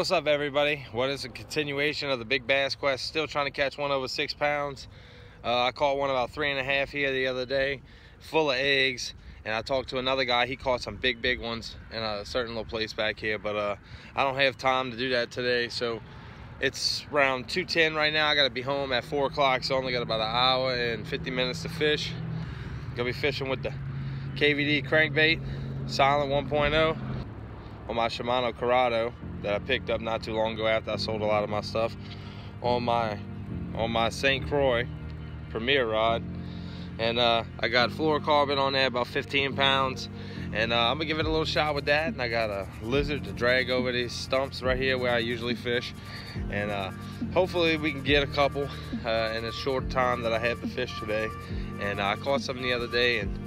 What's up everybody? What is a continuation of the Big Bass Quest? Still trying to catch one over six pounds. Uh, I caught one about three and a half here the other day, full of eggs. And I talked to another guy, he caught some big, big ones in a certain little place back here. But uh, I don't have time to do that today. So it's around 2.10 right now. I gotta be home at four o'clock. So I only got about an hour and 50 minutes to fish. Gonna be fishing with the KVD crankbait, Silent 1.0 on my Shimano Curado that I picked up not too long ago after I sold a lot of my stuff on my on my St. Croix Premier rod. And uh, I got fluorocarbon on there about 15 pounds. And uh, I'm gonna give it a little shot with that. And I got a lizard to drag over these stumps right here where I usually fish. And uh, hopefully we can get a couple uh, in a short time that I have to fish today. And I caught some the other day and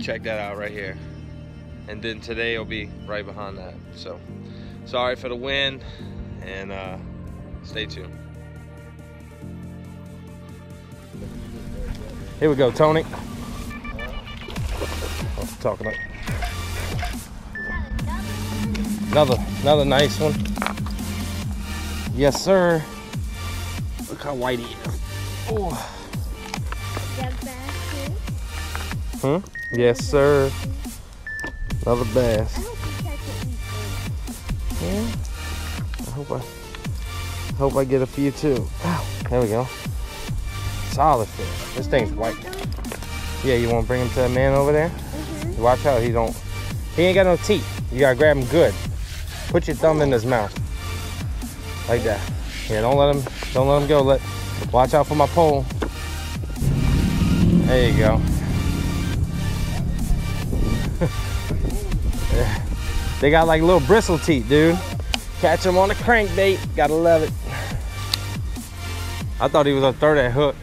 check that out right here. And then today will be right behind that so sorry for the wind and uh, stay tuned. Here we go Tony. Oh, talking like another another nice one. Yes sir. Look how white he is. Oh. Hmm? Yes sir. Another bass. Yeah. I hope I hope I get a few too. Ow, there we go. Solid fish. This thing's white. Yeah, you want to bring him to that man over there? Mm -hmm. Watch out, he don't. He ain't got no teeth. You gotta grab him good. Put your thumb in his mouth, like that. Yeah, don't let him. Don't let him go. Let. Watch out for my pole. There you go. They got like little bristle teeth, dude. Catch them on a crankbait. Gotta love it. I thought he was gonna throw that hook.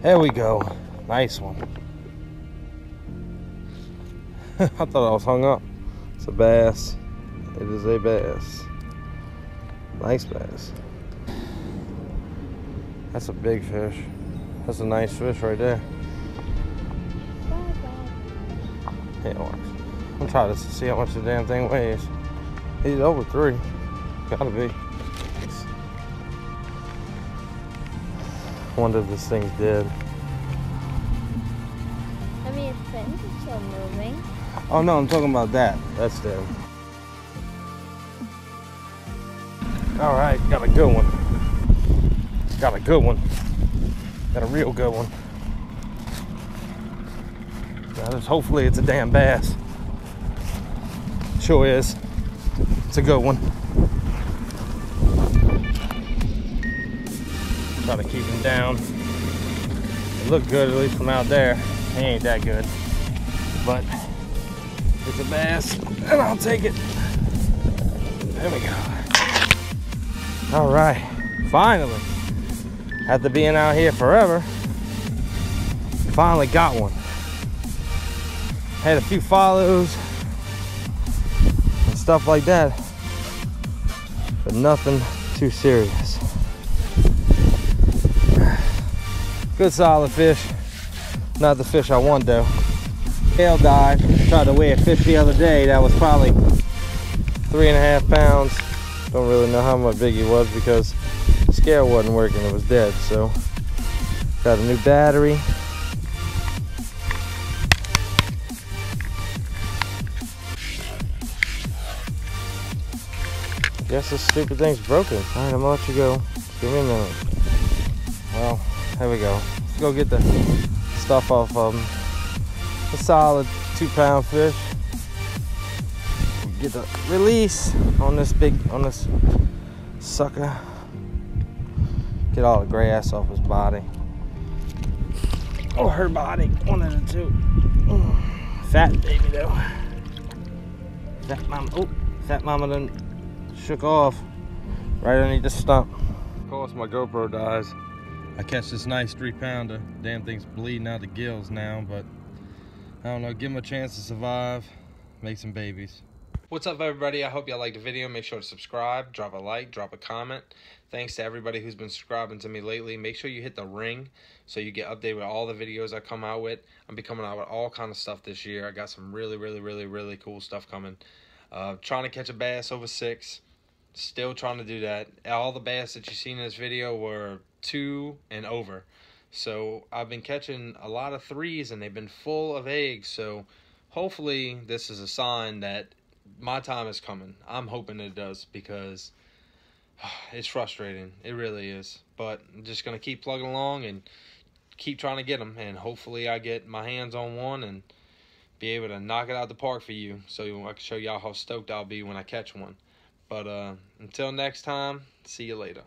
There we go. Nice one. I thought I was hung up. It's a bass. It is a bass. Nice bass. That's a big fish. That's a nice fish right there. It works. I'm trying to see how much the damn thing weighs. He's over three. Gotta be. Wonder if this thing's dead. I mean, its fins are still moving. Oh no, I'm talking about that. That's dead. All right, got a good one. Got a good one. Got a real good one. Now, hopefully it's a damn bass. Sure is. It's a good one. Try to keep him down. It looked good, at least from out there. He ain't that good. But it's a bass, and I'll take it. There we go. All right, finally after being out here forever, finally got one. Had a few follows and stuff like that, but nothing too serious. Good solid fish. Not the fish I want though. Tail dive. Tried to weigh a fish the other day. That was probably three and a half pounds. Don't really know how much big he was because scale wasn't working, it was dead. So got a new battery. Guess this stupid thing's broken. All right, I'm gonna let you go. Just give me a minute. Well, there we go. Let's go get the stuff off of them. A solid two pound fish. Get the release on this big, on this sucker. Get all the grass off his body. Or her body, one of the two. Mm. Fat baby though. Fat mama, oh, fat mama done shook off right underneath the stump. Of course my GoPro dies. I catch this nice three pounder. Damn thing's bleeding out the gills now, but I don't know, give him a chance to survive, make some babies. What's up, everybody? I hope y'all liked the video. Make sure to subscribe, drop a like, drop a comment. Thanks to everybody who's been subscribing to me lately. Make sure you hit the ring so you get updated with all the videos I come out with. I'm be coming out with all kind of stuff this year. I got some really, really, really, really cool stuff coming. Uh, trying to catch a bass over six. Still trying to do that. All the bass that you seen in this video were two and over. So I've been catching a lot of threes and they've been full of eggs. So hopefully this is a sign that my time is coming. I'm hoping it does because it's frustrating. It really is. But I'm just going to keep plugging along and keep trying to get them. And hopefully I get my hands on one and be able to knock it out the park for you so I can show y'all how stoked I'll be when I catch one. But uh, until next time, see you later.